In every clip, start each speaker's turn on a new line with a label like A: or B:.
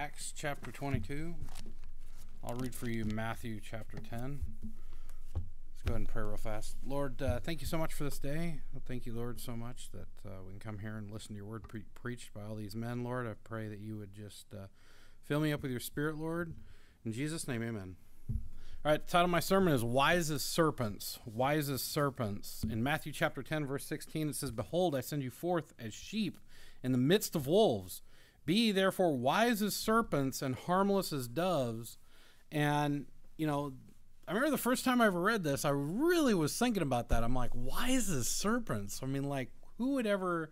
A: Acts chapter 22. I'll read for you Matthew chapter 10. Let's go ahead and pray real fast. Lord, uh, thank you so much for this day. Thank you, Lord, so much that uh, we can come here and listen to your word pre- preached by all these men, Lord. I pray that you would just uh, fill me up with your spirit, Lord. In Jesus' name, amen. All right, the title of my sermon is Wise as Serpents. Wise as Serpents. In Matthew chapter 10, verse 16, it says, Behold, I send you forth as sheep in the midst of wolves. Be therefore wise as serpents and harmless as doves. And, you know, I remember the first time I ever read this, I really was thinking about that. I'm like, wise as serpents? I mean, like, who would ever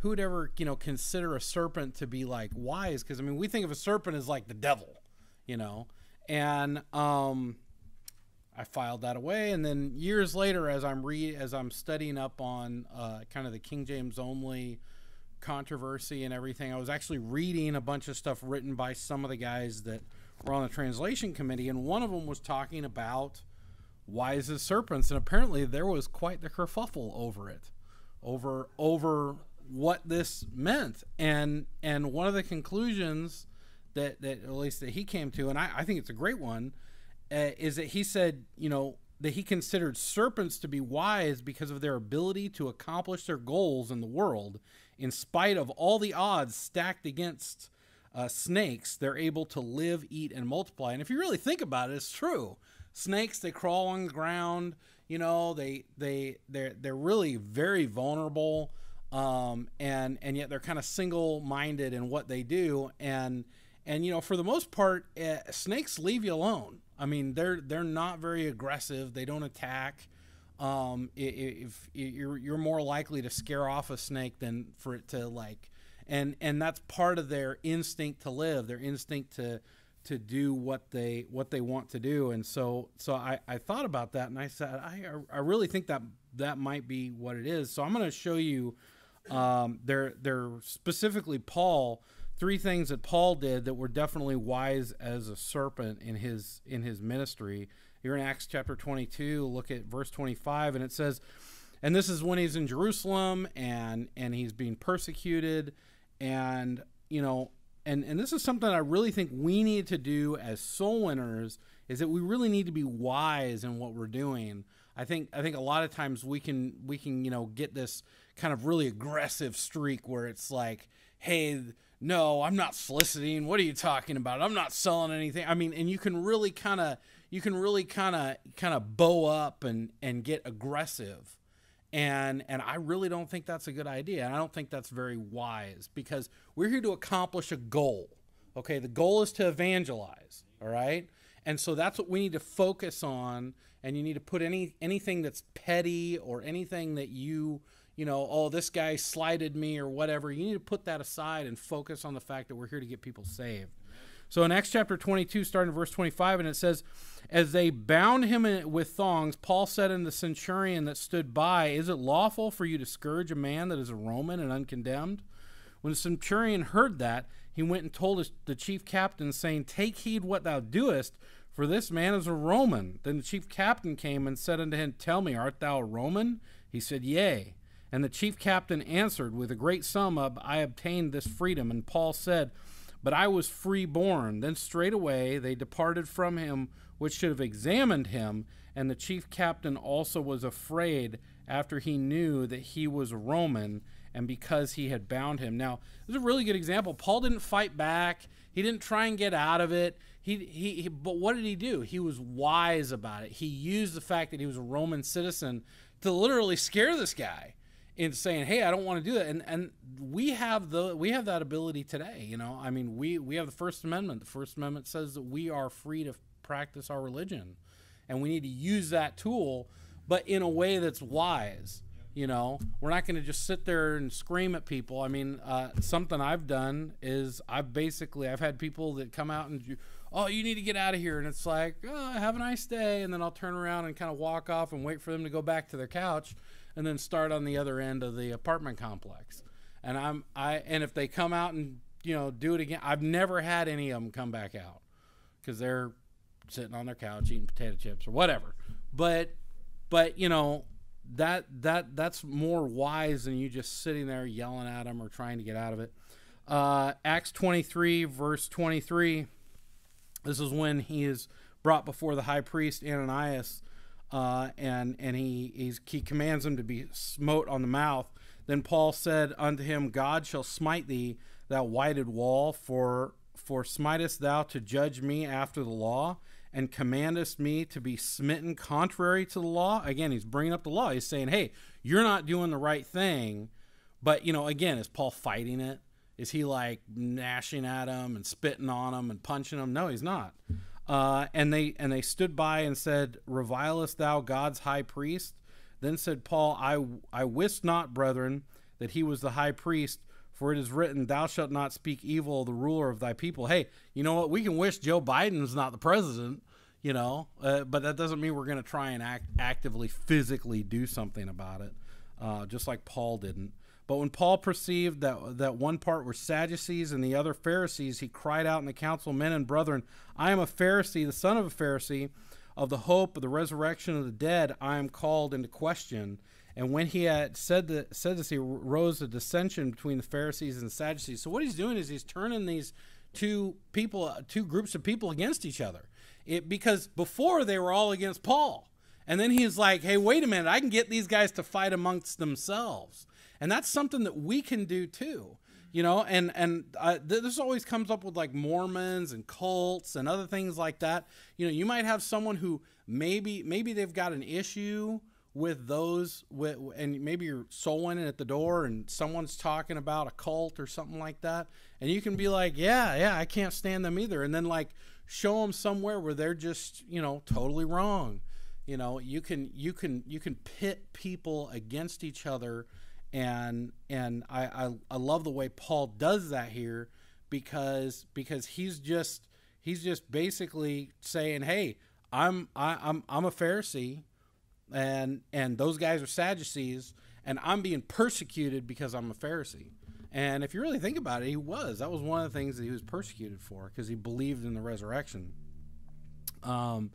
A: who would ever, you know, consider a serpent to be like wise? Because I mean, we think of a serpent as like the devil, you know. And um I filed that away, and then years later, as I'm re as I'm studying up on uh, kind of the King James only controversy and everything, I was actually reading a bunch of stuff written by some of the guys that were on the translation committee, and one of them was talking about wise as serpents, and apparently there was quite the kerfuffle over it, over over what this meant, and and one of the conclusions that that at least that he came to, and I, I think it's a great one uh, is that he said, you know, that he considered serpents to be wise because of their ability to accomplish their goals in the world, in spite of all the odds stacked against uh, snakes. They're able to live, eat, and multiply. And if you really think about it, it's true. Snakes they crawl on the ground. You know, they they they're they're really very vulnerable, um, and and yet they're kind of single minded in what they do. And and you know, for the most part, uh, snakes leave you alone I mean, they're they're not very aggressive. They don't attack. Um, if, if you're you're more likely to scare off a snake than for it to like, and and that's part of their instinct to live, their instinct to to do what they what they want to do. And so so I, I thought about that and I said I I really think that that might be what it is. So I'm going to show you. Um, they're they're specifically Paul three things that Paul did that were definitely wise as a serpent in his in his ministry. You're in Acts chapter 22. Look at verse 25, and it says, "And this is when he's in Jerusalem and and he's being persecuted, and you know." And, and this is something I really think we need to do as soul winners is that we really need to be wise in what we're doing. I think I think a lot of times we can we can you know get this kind of really aggressive streak where it's like, hey, no, I'm not soliciting. What are you talking about? I'm not selling anything. I mean, and you can really kind of you can really kind of kind of bow up and and get aggressive. And and I really don't think that's a good idea. And I don't think that's very wise because we're here to accomplish a goal. Okay, the goal is to evangelize, all right? And so that's what we need to focus on and you need to put any anything that's petty or anything that you you know, oh, this guy slighted me or whatever. You need to put that aside and focus on the fact that we're here to get people saved. So in Acts chapter 22, starting verse 25, and it says, As they bound him with thongs, Paul said unto the centurion that stood by, Is it lawful for you to scourge a man that is a Roman and uncondemned? When the centurion heard that, he went and told the chief captain, saying, Take heed what thou doest, for this man is a Roman. Then the chief captain came and said unto him, Tell me, art thou a Roman? He said, Yea. And the chief captain answered, With a great sum of I obtained this freedom. And Paul said, But I was freeborn. Then straightway they departed from him, which should have examined him. And the chief captain also was afraid after he knew that he was a Roman and because he had bound him. Now, this is a really good example. Paul didn't fight back. He didn't try and get out of it. He, he, he, but what did he do? He was wise about it. He used the fact that he was a Roman citizen to literally scare this guy in saying, "Hey, I don't want to do that," and and we have the we have that ability today. You know, I mean, we we have the First Amendment. The First Amendment says that we are free to practice our religion, and we need to use that tool, but in a way that's wise. You know, we're not going to just sit there and scream at people. I mean, uh, something I've done is I've basically I've had people that come out and oh, you need to get out of here, and it's like, oh, have a nice day, and then I'll turn around and kind of walk off and wait for them to go back to their couch and then start on the other end of the apartment complex. And I'm I and if they come out and you know do it again, I've never had any of them come back out because they're sitting on their couch eating potato chips or whatever. But but you know that that that's more wise than you just sitting there yelling at them or trying to get out of it. Uh, Acts 23, verse 23. This is when he is brought before the high priest Ananias, uh, and and he he commands him to be smote on the mouth. Then Paul said unto him, God shall smite thee, thou whited wall, for for smitest thou to judge me after the law, and commandest me to be smitten contrary to the law? Again, he's bringing up the law. He's saying, hey, you're not doing the right thing. But you know, again, is Paul fighting it? Is he like gnashing at him and spitting on him and punching him? No, he's not. Uh, and they and they stood by and said, "Revilest thou God's high priest?" Then said Paul, "I I wist not, brethren, that he was the high priest, for it is written, Thou shalt not speak evil of the ruler of thy people." Hey, you know what? We can wish Joe Biden's not the president, you know, uh, but that doesn't mean we're going to try and act actively, physically do something about it, uh, just like Paul didn't. But when Paul perceived that that one part were Sadducees and the other Pharisees, he cried out in the council, Men and brethren, I am a Pharisee, the son of a Pharisee. Of the hope of the resurrection of the dead, I am called into question. And when he had said, that, said this, he rose a dissension between the Pharisees and the Sadducees. So what he's doing is he's turning these two people, two groups of people against each other. It, because before they were all against Paul. And then he's like, hey, wait a minute, I can get these guys to fight amongst themselves. And that's something that we can do too. You know and and uh, th- this always comes up with like mormons and cults and other things like that. You know you might have someone who maybe maybe they've got an issue with those with and maybe you're soul winning at the door and someone's talking about a cult or something like that. And you can be like yeah yeah i can't stand them either. And then like show them somewhere where they're just you know totally wrong you know you can you can you can pit people against each other and and I, I I love the way Paul does that here because because he's just he's just basically saying, hey, I'm I, I'm I'm a Pharisee, and and those guys are Sadducees, and I'm being persecuted because I'm a Pharisee. And if you really think about it, he was. That was one of the things that he was persecuted for because he believed in the resurrection. Um,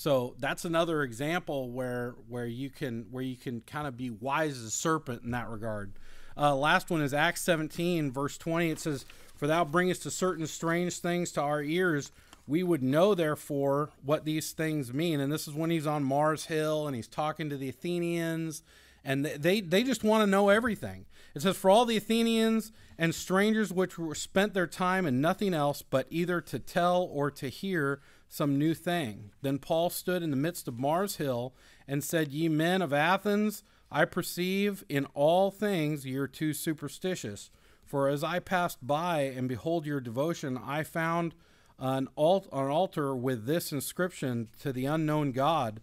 A: so that's another example where where you can where you can kind of be wise as a serpent in that regard. Uh, last one is Acts 17 verse 20. It says, "For thou bringest a certain strange things to our ears." We would know, therefore, what these things mean. And this is when he's on Mars Hill and he's talking to the Athenians, and they they just want to know everything. It says, "For all the Athenians and strangers which were spent their time in nothing else but either to tell or to hear some new thing. Then Paul stood in the midst of Mars Hill and said, Ye men of Athens, I perceive in all things ye are too superstitious. For as I passed by and behold your devotion, I found an, alt- an altar with this inscription to the unknown God,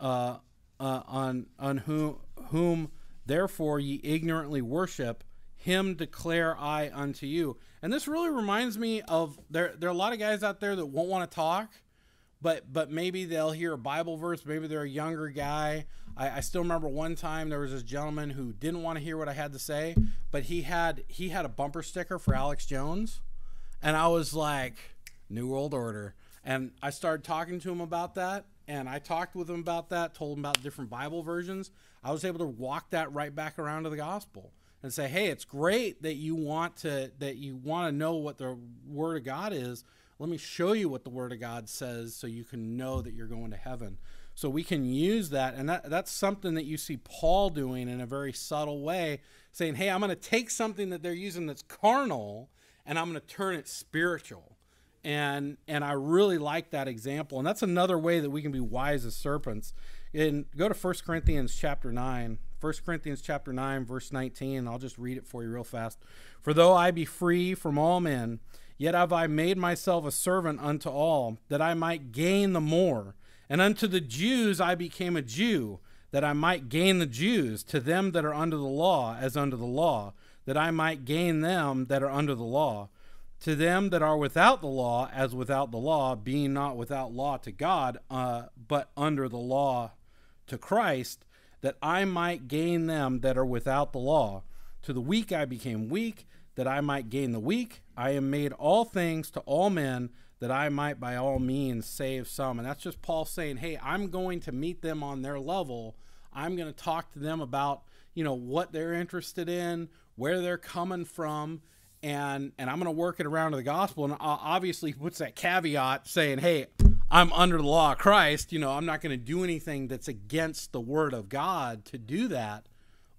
A: uh, uh, on, on whom, whom therefore ye ignorantly worship, him declare I unto you. And this really reminds me of there there are a lot of guys out there that won't want to talk, but but maybe they'll hear a Bible verse, maybe they're a younger guy. I, I still remember one time there was this gentleman who didn't want to hear what I had to say, but he had he had a bumper sticker for Alex Jones. And I was like, New World Order. And I started talking to him about that and I talked with him about that, told him about different Bible versions. I was able to walk that right back around to the gospel and say, "Hey, it's great that you want to that you want to know what the word of God is. Let me show you what the word of God says so you can know that you're going to heaven." So we can use that and that that's something that you see Paul doing in a very subtle way, saying, "Hey, I'm going to take something that they're using that's carnal and I'm going to turn it spiritual." And and I really like that example. And that's another way that we can be wise as serpents. And go to 1 Corinthians chapter 9 1 Corinthians chapter 9 verse 19. I'll just read it for you real fast. For though I be free from all men, yet have I made myself a servant unto all, that I might gain the more. And unto the Jews I became a Jew, that I might gain the Jews, to them that are under the law as under the law, that I might gain them that are under the law. To them that are without the law as without the law, being not without law to God, uh, but under the law to Christ, that I might gain them that are without the law. To the weak I became weak, that I might gain the weak. I am made all things to all men, that I might by all means save some. And that's just Paul saying, hey, I'm going to meet them on their level. I'm going to talk to them about, you know, what they're interested in, where they're coming from, and and I'm going to work it around to the gospel. And uh, obviously he puts that caveat saying, "Hey, I'm under the law of Christ. You know, I'm not going to do anything that's against the word of God to do that."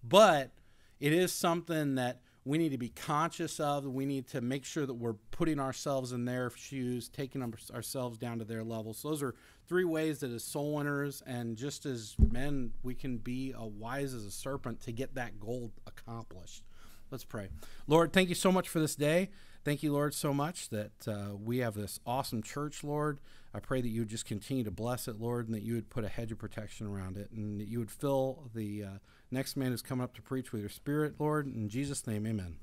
A: But it is something that we need to be conscious of. We need to make sure that we're putting ourselves in their shoes, taking ourselves down to their level. So those are three ways that as soul winners and just as men, we can be a wise as a serpent to get that goal accomplished. Let's pray. Lord, thank you so much for this day. Thank you, Lord, so much that uh, we have this awesome church, Lord. I pray that you would just continue to bless it, Lord, and that you would put a hedge of protection around it, and that you would fill the uh, next man who's coming up to preach with your spirit, Lord. In Jesus' name, amen.